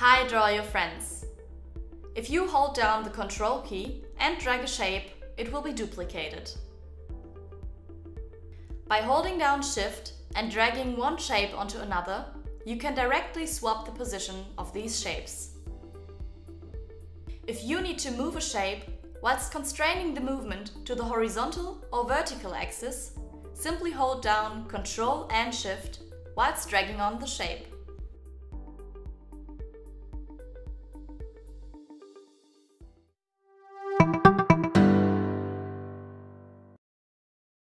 Hi draw.io Friends. If you hold down the Control key and drag a shape, it will be duplicated. By holding down Shift and dragging one shape onto another, you can directly swap the position of these shapes. If you need to move a shape whilst constraining the movement to the horizontal or vertical axis, simply hold down Ctrl and Shift whilst dragging on the shape.